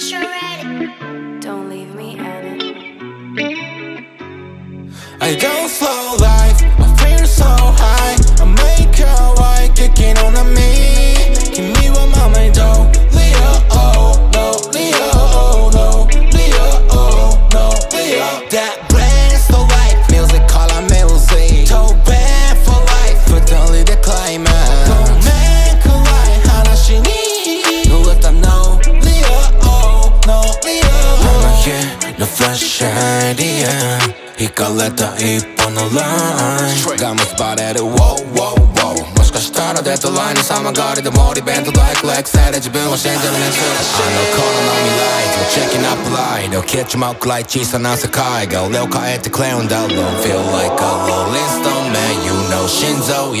Don't leave me, Anna. I don't fall out. Shady, yeah. и онлайн Гамма спарери, воу, воу, воу Måske line Samme gare det mår i bent og dike Like savage bøn og change av min sønn Han checking up light Og catch mouth light Cheese han feel like a low list on You know Shinzo.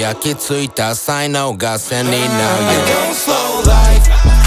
You don't slow life.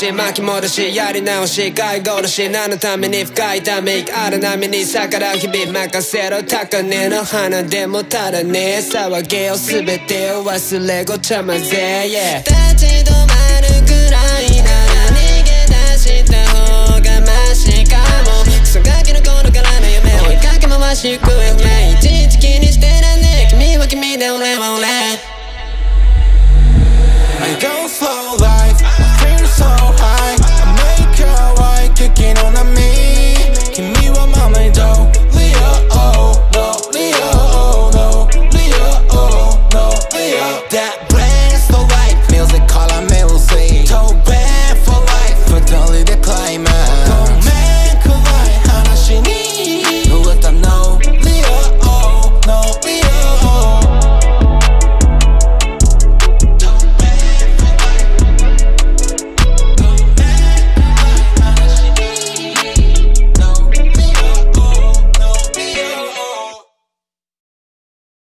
し巻き戻しやり直し買い殺し何のために深いため息ある波に逆らう日々任せろ高値の花でもただね騒げを全てを忘れごちゃ混ぜ、yeah、立ち止まるくらいなら逃げ出した方がマシかもクソガキの頃からの夢追いかけ回し行方不明いちいち気にしてらね君は君で俺